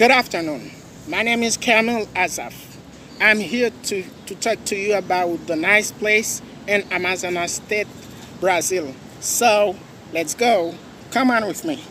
Good afternoon. My name is Camil Azaphe. I'm here to, to talk to you about the nice place in Amazonas State, Brazil. So, let's go. Come on with me.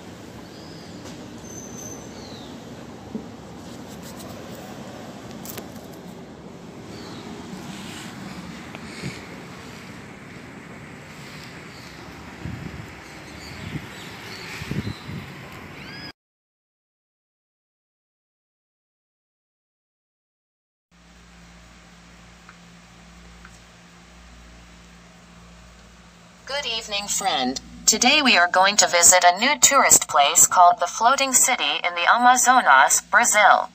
Good evening, friend. Today we are going to visit a new tourist place called the Floating City in the Amazonas, Brazil.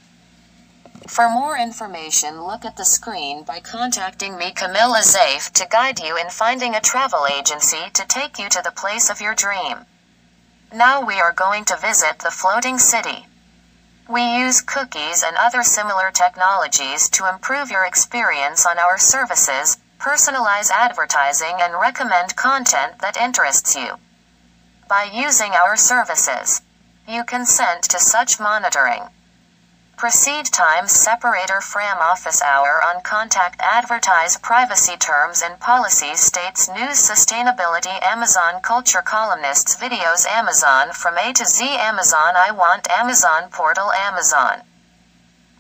For more information, look at the screen by contacting me, Camil Azaphe, to guide you in finding a travel agency to take you to the place of your dream. Now we are going to visit the Floating City. We use cookies and other similar technologies to improve your experience on our services, personalize advertising and recommend content that interests you. By using our services, you consent to such monitoring. Proceed times separator fram office hour on contact advertise privacy terms and policy states news sustainability Amazon culture columnists videos Amazon from A to Z Amazon I want Amazon portal Amazon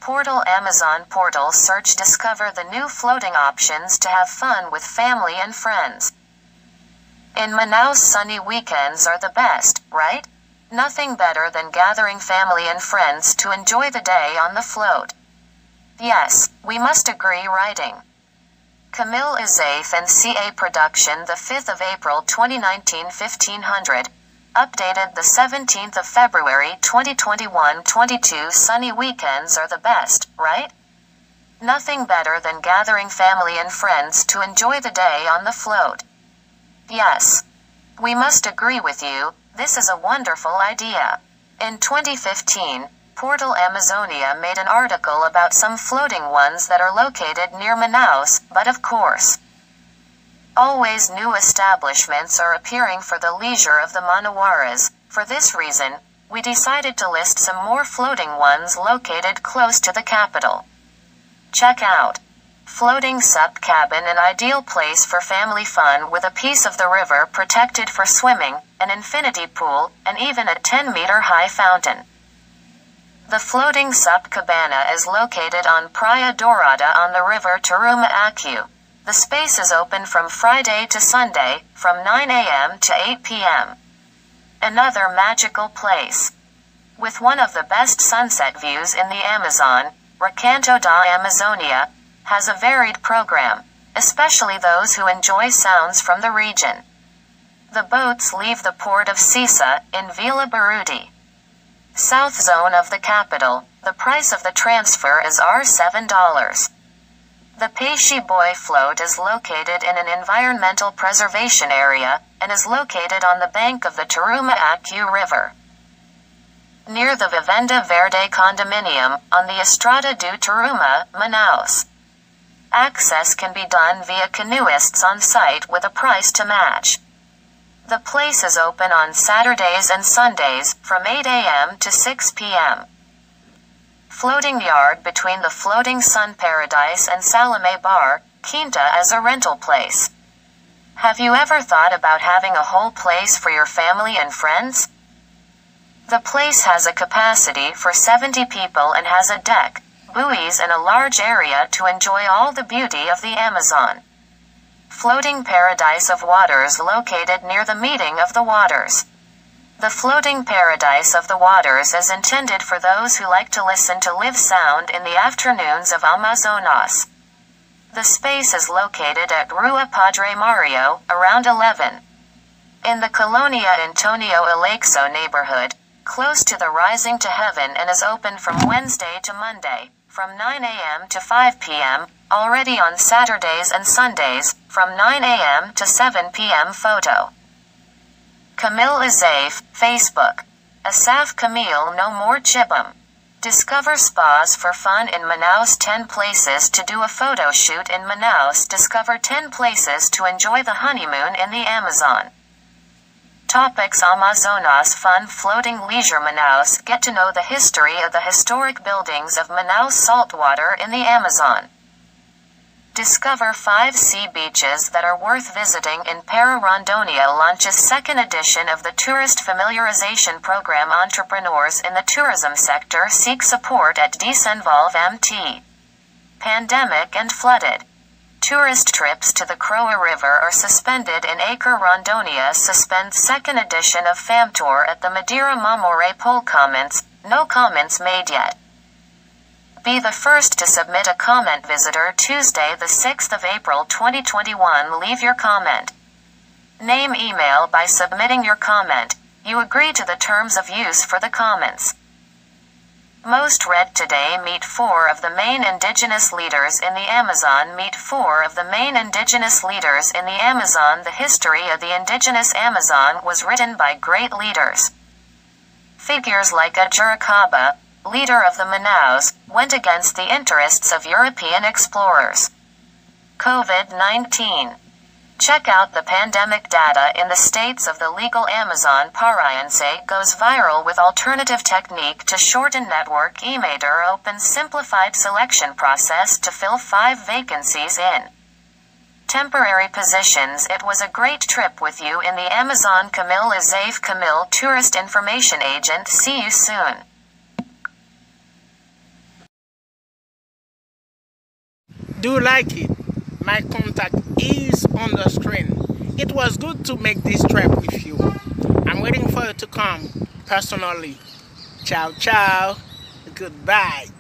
Portal Amazon Portal Search Discover the new floating options to have fun with family and friends. In Manaus, sunny weekends are the best, right? Nothing better than gathering family and friends to enjoy the day on the float. Yes, we must agree writing. Camil Azaphe and CA Production the 5th of April 2019 1500 Updated the 17th of February 2021 22 Sunny weekends are the best, right? Nothing better than gathering family and friends to enjoy the day on the float. Yes. We must agree with you, this is a wonderful idea. In 2015, Portal Amazonia made an article about some floating ones that are located near Manaus, but of course, Always new establishments are appearing for the leisure of the Manauaras. For this reason, we decided to list some more floating ones located close to the capital. Check out Floating Sup Cabin, an ideal place for family fun with a piece of the river protected for swimming, an infinity pool, and even a 10 meter high fountain. The Floating Sup Cabana is located on Praia Dourada on the river Tarumã-Açu. The space is open from Friday to Sunday, from 9 a.m. to 8 p.m. Another magical place. With one of the best sunset views in the Amazon, Recanto da Amazonia has a varied program, especially those who enjoy sounds from the region. The boats leave the port of Ceasa, in Vila Buriti. South zone of the capital, the price of the transfer is R$7. The Peixe-Boi float is located in an environmental preservation area, and is located on the bank of the Tarumã-Açu River. Near the Vivenda Verde condominium, on the Estrada do Tarumã, Manaus. Access can be done via canoeists on site with a price to match. The place is open on Saturdays and Sundays, from 8 a.m. to 6 p.m floating yard between the Floating Sun Paradise and Salome Bar, Quinta as a rental place. Have you ever thought about having a whole place for your family and friends? The place has a capacity for 70 people and has a deck, buoys and a large area to enjoy all the beauty of the Amazon. Floating paradise of waters located near the meeting of the waters. The floating paradise of the waters is intended for those who like to listen to live sound in the afternoons of Amazonas. The space is located at Rua Padre Mario, around 11. In the Colonia Antonio Aleixo neighborhood, close to the Rising to Heaven and is open from Wednesday to Monday, from 9 a.m. to 5 p.m., already on Saturdays and Sundays, from 9 a.m. to 7 p.m. Photo. Camil Azaphe, Facebook. Azaphe Camil No More Chibum. Discover spas for fun in Manaus 10 places to do a photo shoot in Manaus Discover 10 places to enjoy the honeymoon in the Amazon. Topics Amazonas Fun Floating Leisure Manaus Get to know the history of the historic buildings of Manaus Saltwater in the Amazon. Discover five sea beaches that are worth visiting in Para Rondonia launches second edition of the Tourist Familiarization Program Entrepreneurs in the tourism sector seek support at Desenvolve MT. Pandemic and flooded. Tourist trips to the Croa River are suspended in Acre Rondonia suspends second edition of FamTour at the Madeira Mamoré Poll comments, no comments made yet. Be the first to submit a comment visitor Tuesday the 6th of April 2021 leave your comment. Name email by submitting your comment. You agree to the terms of use for the comments. Most read today meet four of the main indigenous leaders in the Amazon. Meet four of the main indigenous leaders in the Amazon. The history of the indigenous Amazon was written by great leaders. Figures like a Ajuricaba, leader of the Manaus, went against the interests of European explorers. COVID 19 Check out the pandemic data in the states of the legal Amazon Paraense goes viral with alternative technique to shorten network Emater opens simplified selection process to fill 5 vacancies in. Temporary positions it was a great trip with you in the Amazon Camil Azaphe Camil tourist information agent. See you soon Do like it? My contact is on the screen. It was good to make this trip with you. I'm waiting for you to come personally. Ciao, ciao. Goodbye.